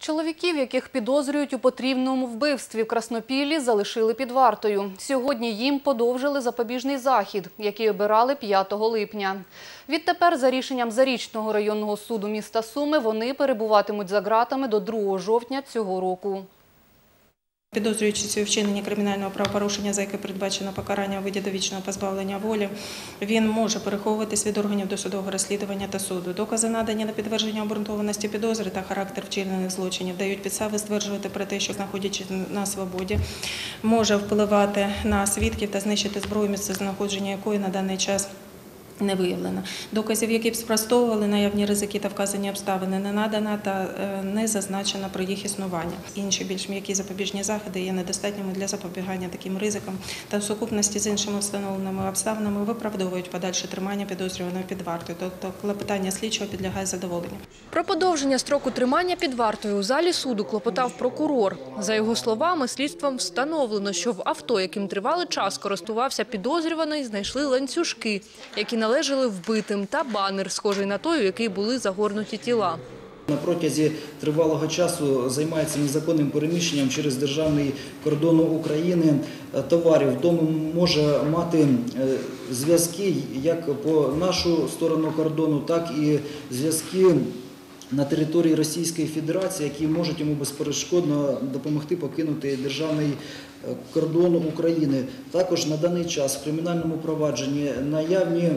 Чоловіків, яких підозрюють у потрібному вбивстві в Краснопіллі, залишили під вартою. Сьогодні їм подовжили запобіжний захід, який обирали 5 липня. Відтепер, за рішенням Зарічного районного суду міста Суми, вони перебуватимуть за ґратами до 2 жовтня цього року. Підозрюючись у вчиненні кримінального правопорушення, за яке передбачено покарання у виді довічного позбавлення волі, він може переховуватись від органів досудового розслідування та суду. Докази надані на підтвердження обґрунтованості підозри та характер вчинених злочинів дають підстави стверджувати про те, що знаходячись на свободі, може впливати на свідків та знищити зброю, місце знаходження якої на даний час. Не виявлено. Доказів, які б спростовували наявні ризики та вказані обставини, не надано та е, не зазначено про їх існування. Інші більш м'які запобіжні заходи є недостатніми для запобігання таким ризикам та в сукупності з іншими встановленими обставинами виправдовують подальше тримання підозрюваного під вартою. Тобто клопотання слідчого підлягає задоволенню. Про подовження строку тримання під вартою у залі суду клопотав прокурор. За його словами, слідством встановлено, що в авто, яким тривалий час користувався підозрюваний, знайшли ланцюжки, які належали вбитим, та банер, схожий на той, у який були загорнуті тіла. На протязі тривалого часу займається незаконним переміщенням через державний кордон України товарів. Дому може мати е, зв'язки як по нашу сторону кордону, так і зв'язки на території Російської Федерації, які можуть йому безперешкодно допомогти покинути державний е, кордон України. Також на даний час в кримінальному провадженні наявні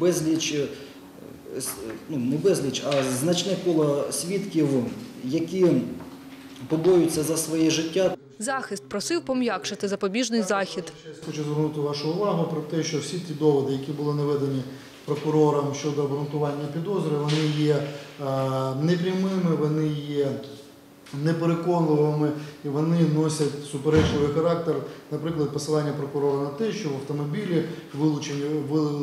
безліч е, ну, не безліч, а значне коло свідків, які побоюються за своє життя. Захист просив пом'якшити запобіжний захід. Хочу звернути вашу увагу про те, що всі ті доводи, які були наведені прокурором щодо обґрунтування підозри, вони є е, непрямими, вони є непереконливими і вони носять суперечливий характер. Наприклад, посилання прокурора на те, що в автомобілі вилучені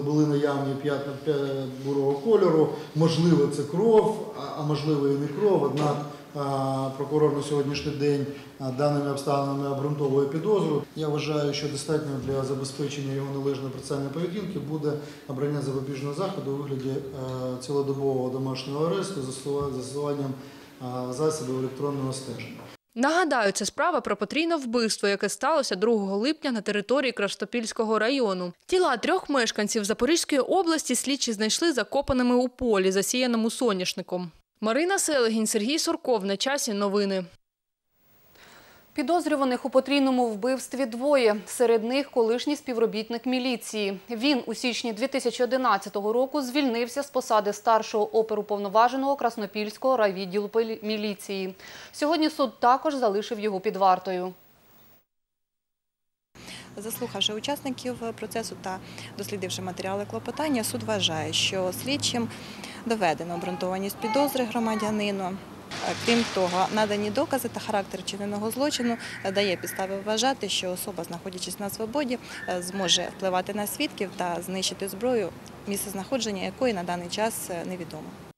були наявні п'ятна п'я- бурого кольору. Можливо, це кров, а- можливо і не кров. Однак прокурор на сьогоднішній день даними обставинами обґрунтовує підозру. Я вважаю, що достатньо для забезпечення його належної процесуальної поведінки буде обрання запобіжного заходу у вигляді е, цілодобового домашнього аресту з застосува- застосуванням засобів електронного стеження. Нагадаю, це справа про потрійне вбивство, яке сталося 2 липня на території Краштопільського району. Тіла трьох мешканців Запорізької області слідчі знайшли закопаними у полі, засіяному соняшником. Марина Селегінь, Сергій Сурков. На часі новини. Підозрюваних у потрійному вбивстві двоє. Серед них колишній співробітник міліції. Він у січні 2011 року звільнився з посади старшого оперуповноваженого Краснопільського райвідділу міліції. Сьогодні суд також залишив його під вартою. Заслухавши учасників процесу та дослідивши матеріали клопотання, суд вважає, що слідчим доведено обґрунтованість підозри громадянину. Крім того, надані докази та характер чиненого злочину е, дає підстави вважати, що особа, знаходячись на свободі, е, зможе впливати на свідків та знищити зброю, місце знаходження якої на даний час е, невідомо.